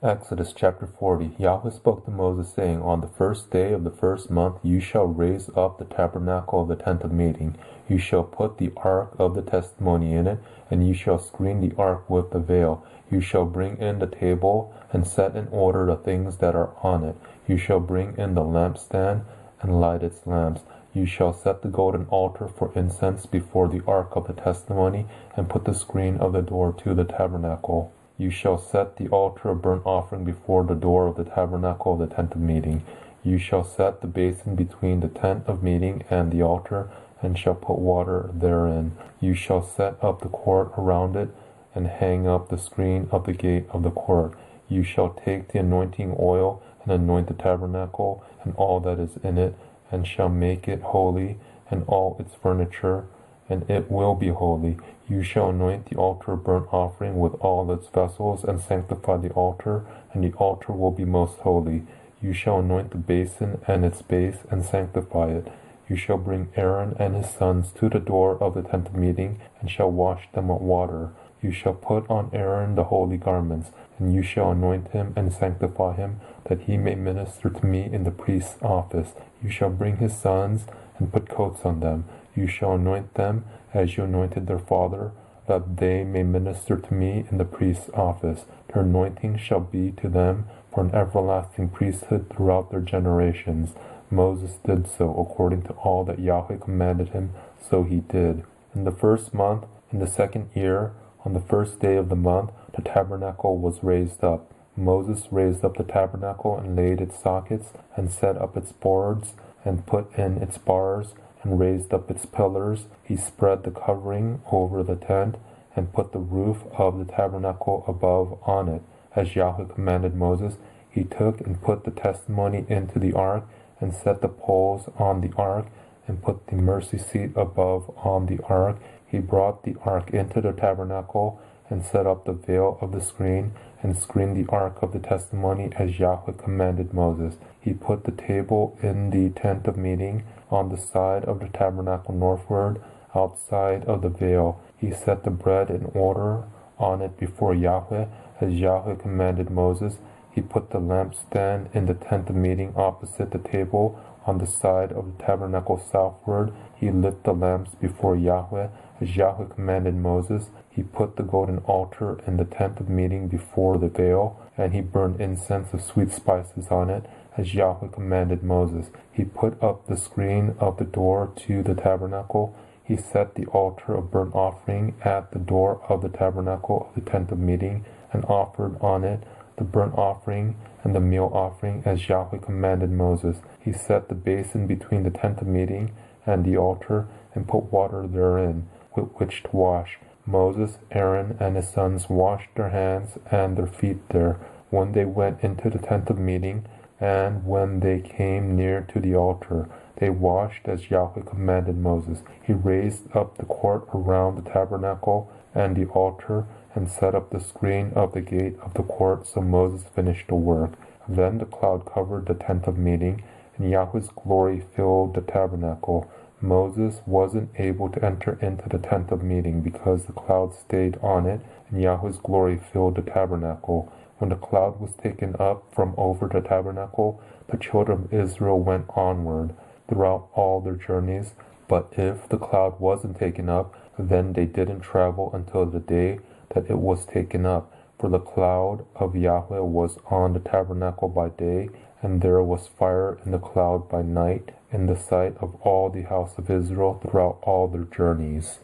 Exodus chapter 40 Yahweh spoke to Moses, saying, On the first day of the first month you shall raise up the tabernacle of the tent of meeting. You shall put the ark of the testimony in it, and you shall screen the ark with the veil. You shall bring in the table, and set in order the things that are on it. You shall bring in the lampstand, and light its lamps. You shall set the golden altar for incense before the ark of the testimony, and put the screen of the door to the tabernacle. You shall set the altar of burnt offering before the door of the tabernacle of the tent of meeting. You shall set the basin between the tent of meeting and the altar, and shall put water therein. You shall set up the court around it, and hang up the screen of the gate of the court. You shall take the anointing oil, and anoint the tabernacle, and all that is in it, and shall make it holy, and all its furniture, and it will be holy. You shall anoint the altar of burnt offering with all its vessels, and sanctify the altar, and the altar will be most holy. You shall anoint the basin and its base, and sanctify it. You shall bring Aaron and his sons to the door of the tent of meeting, and shall wash them with water. You shall put on Aaron the holy garments, and you shall anoint him and sanctify him, that he may minister to me in the priest's office. You shall bring his sons, and put coats on them. You shall anoint them as you anointed their father, that they may minister to me in the priest's office. Their anointing shall be to them for an everlasting priesthood throughout their generations. Moses did so according to all that Yahweh commanded him, so he did. In the first month, in the second year, on the first day of the month, the tabernacle was raised up. Moses raised up the tabernacle and laid its sockets, and set up its boards, and put in its bars, and raised up its pillars. He spread the covering over the tent, and put the roof of the tabernacle above on it. As Yahweh commanded Moses, he took and put the testimony into the ark, and set the poles on the ark, and put the mercy seat above on the ark. He brought the ark into the tabernacle, and set up the veil of the screen, and screened the ark of the testimony as Yahweh commanded Moses. He put the table in the tent of meeting, on the side of the tabernacle northward, outside of the veil. He set the bread in order on it before Yahweh, as Yahweh commanded Moses. He put the lampstand in the tent of meeting opposite the table on the side of the tabernacle southward. He lit the lamps before Yahweh, as Yahweh commanded Moses. He put the golden altar in the tent of meeting before the veil, and he burned incense of sweet spices on it as Yahweh commanded Moses. He put up the screen of the door to the tabernacle. He set the altar of burnt offering at the door of the tabernacle of the tent of meeting, and offered on it the burnt offering and the meal offering as Yahweh commanded Moses. He set the basin between the tent of meeting and the altar, and put water therein, with which to wash. Moses, Aaron, and his sons washed their hands and their feet there. When they went into the tent of meeting, and when they came near to the altar, they washed as Yahweh commanded Moses. He raised up the court around the tabernacle and the altar, and set up the screen of the gate of the court, so Moses finished the work. Then the cloud covered the tent of meeting, and Yahweh's glory filled the tabernacle. Moses wasn't able to enter into the tent of meeting because the cloud stayed on it, and Yahweh's glory filled the tabernacle. When the cloud was taken up from over the tabernacle, the children of Israel went onward throughout all their journeys. But if the cloud wasn't taken up, then they didn't travel until the day that it was taken up. For the cloud of Yahweh was on the tabernacle by day, and there was fire in the cloud by night, in the sight of all the house of Israel throughout all their journeys.